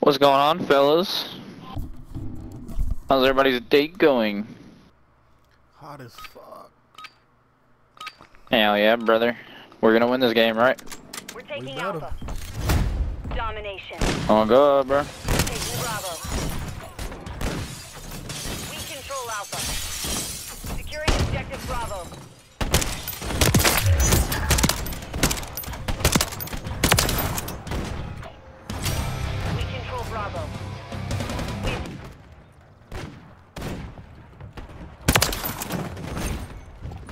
What's going on, fellas? How's everybody's date going? Hot as fuck. Hell yeah, brother. We're gonna win this game, right? We're taking better. Alpha. Domination. Oh god, bro. Taking Bravo. We control Alpha. Securing objective Bravo. Bravo. We...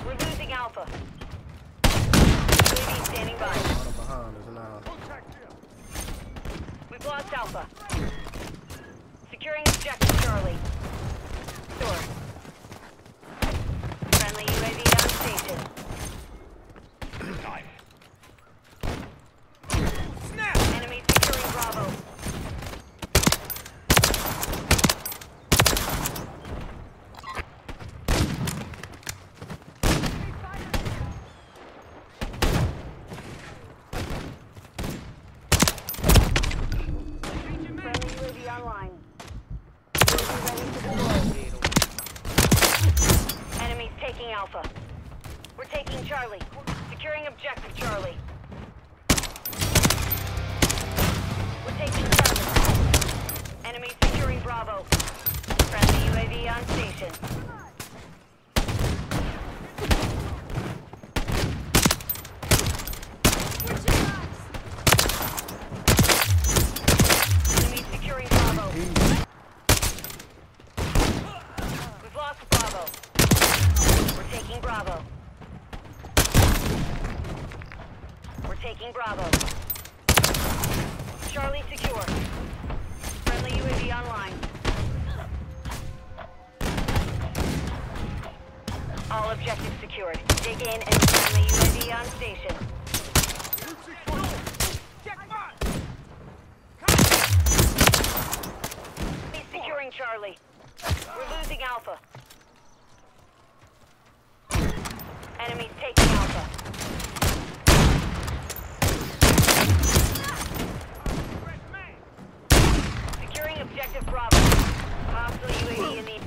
We're losing Alpha. UAV standing by. Behind is now. We've lost Alpha. Securing objective Charlie. Door. Friendly UAV on station. Enemy securing Bravo. Friendly UAV online. Enemies taking Alpha. We're taking Charlie. Securing objective Charlie. We're taking Charlie. Enemies securing Bravo. Friendly UAV on station. Enemies securing Bravo. We've lost Bravo. We're taking Bravo. We're taking Bravo. Charlie secure. Friendly UAV online. All objectives secured. Dig in and friendly UAV on station. Securing Charlie. We're losing Alpha. Enemies taking Alpha. Securing objective Bravo. Hostile UAV in the...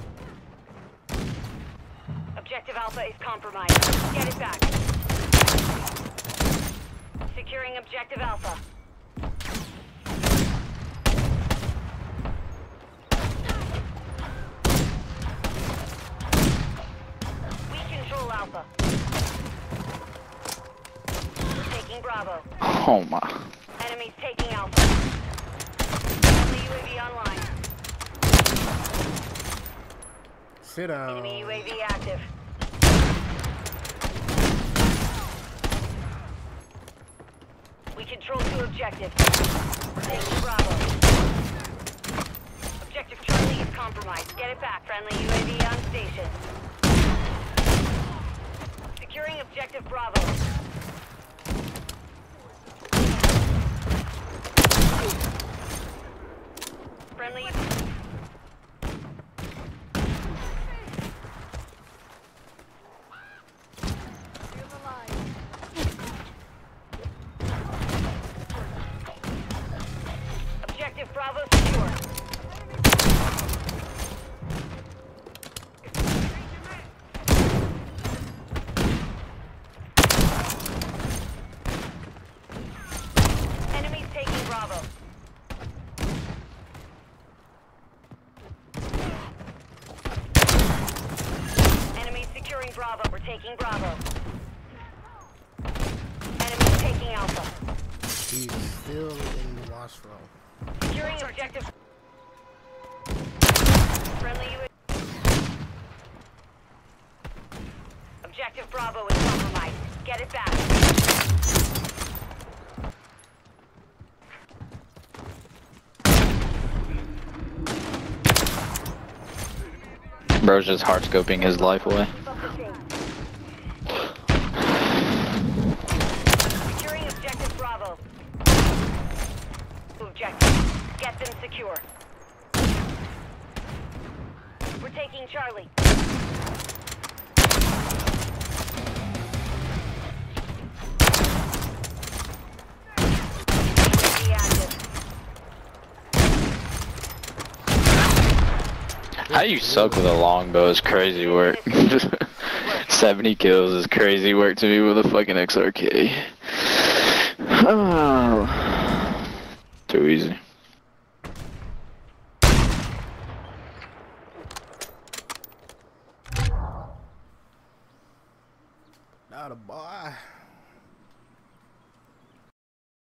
Objective Alpha is compromised. Get it back. Securing objective Alpha. We control Alpha. Taking Bravo. Oh my. Enemies taking Alpha. Friendly UAV online. Sit down. Enemy UAV active. We control two objectives. We're Bravo. Objective Charlie is compromised. Get it back. Friendly UAV on station. Securing objective Bravo. Friendly. Bravo secure. Enemies taking Bravo. Enemies securing Bravo. We're taking Bravo. Enemies taking Alpha. He's still in the washroom. Securing objective. Friendly. Objective Bravo is compromised. Get it back. Bro's just hard scoping his life away. Securing objective Bravo. Objective. Get them secure. We're taking Charlie. How you suck with a longbow is crazy work. 70 kills is crazy work to me with a fucking XRK. Oh. Too easy. Not a boy.